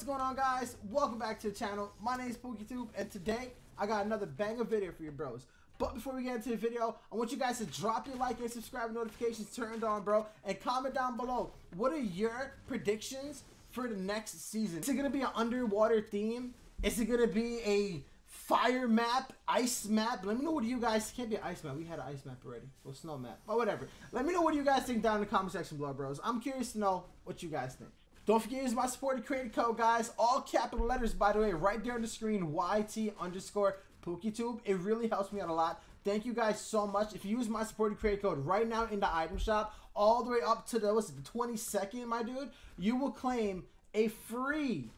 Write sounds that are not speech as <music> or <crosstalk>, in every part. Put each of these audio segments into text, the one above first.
What's going on guys? Welcome back to the channel. My name is PookieTube and today I got another banger video for you bros. But before we get into the video, I want you guys to drop your like and subscribe notifications turned on bro and comment down below what are your predictions for the next season. Is it going to be an underwater theme? Is it going to be a fire map, ice map. Let me know what you guys can't be ice map. We had an ice map already. Well, snow map. But whatever. Let me know what you guys think down in the comment section below, bros. I'm curious to know what you guys think. Don't forget to use my supported creator code, guys. All capital letters, by the way, right there on the screen. YT underscore PookieTube. It really helps me out a lot. Thank you guys so much. If you use my supported creator code right now in the item shop, all the way up to the, what's it, the 22nd, my dude, you will claim a free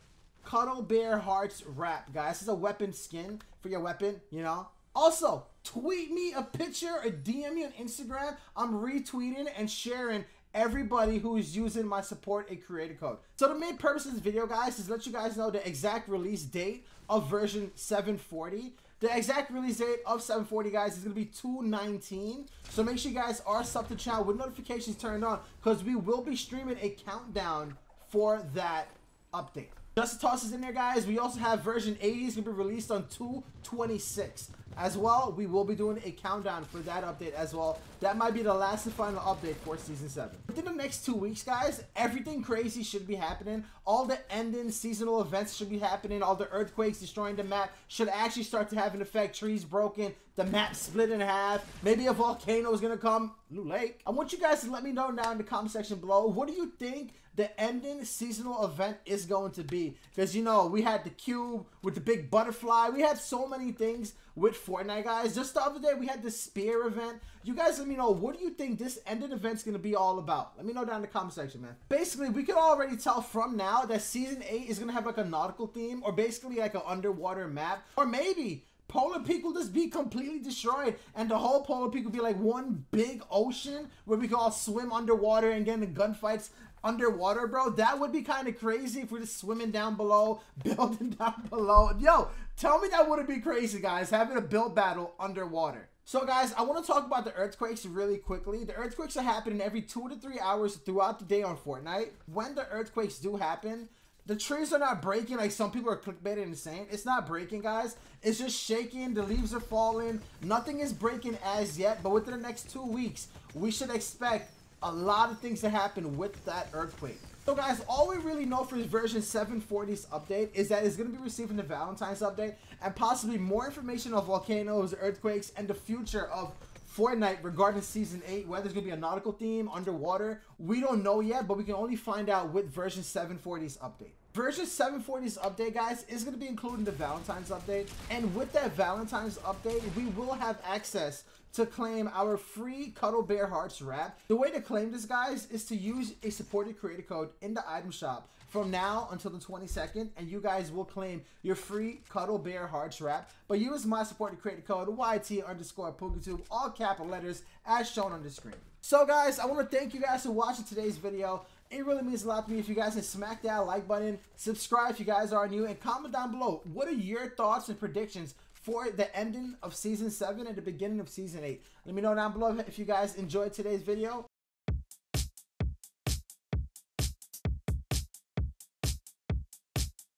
Cuddle Bear Hearts wrap, guys. This is a weapon skin for your weapon, you know. Also, tweet me a picture or DM me on Instagram. I'm retweeting and sharing everybody who is using my support a creator code. So the main purpose of this video, guys, is let you guys know the exact release date of version 740. The exact release date of 740, guys, is going to be 219. So make sure you guys are sub to channel with notifications turned on because we will be streaming a countdown for that update. Just to toss this in there, guys, we also have version 80 is going to be released on 226 as well. We will be doing a countdown for that update as well. That might be the last and final update for Season 7. Within the next two weeks, guys, everything crazy should be happening. All the ending seasonal events should be happening. All the earthquakes destroying the map should actually start to have an effect. Trees broken, the map split in half. Maybe a volcano is going to come. New Lake. I want you guys to let me know now in the comment section below. What do you think the ending seasonal event is going to be. Because, you know, we had the cube with the big butterfly. We had so many things with Fortnite, guys. Just the other day, we had the spear event. You guys let me know, what do you think this ending event's going to be all about? Let me know down in the comment section, man. Basically, we can already tell from now that Season 8 is going to have like a nautical theme or basically like an underwater map. Or maybe Polar Peak will just be completely destroyed, and the whole Polar Peak will be like one big ocean where we can all swim underwater and get in gunfights underwater, bro. That would be kind of crazy if we're just swimming down below, <laughs> building down below. Yo, tell me that wouldn't be crazy, guys, having a build battle underwater. So, guys, I want to talk about the earthquakes really quickly. The earthquakes are happening every two to three hours throughout the day on Fortnite. When the earthquakes do happen, the trees are not breaking like some people are clickbaiting and saying. It's not breaking, guys. It's just shaking. The leaves are falling. Nothing is breaking as yet. But within the next two weeks, we should expect a lot of things to happen with that earthquake. So guys, all we really know for version 740's update is that it's going to be receiving the Valentine's update and possibly more information of volcanoes, earthquakes, and the future of Fortnite regarding Season 8, whether it's to be a nautical theme, underwater. We don't know yet, but we can only find out with version 740's update. Version 740's update, guys, is going to be including the Valentine's update. And with that Valentine's update, we will have access to claim our free Cuddle Bear Hearts wrap. The way to claim this, guys, is to use a supported creator code in the item shop from now until the 22nd, and you guys will claim your free Cuddle Bear Hearts wrap. But use my support to create creator code YT underscore PookieTube, all capital letters, as shown on the screen. So, guys, I want to thank you guys for watching today's video. It really means a lot to me if you guys can smack that like button, subscribe if you guys are new, and comment down below. What are your thoughts and predictions for the ending of season 7 and the beginning of season 8. Let me know down below if you guys enjoyed today's video.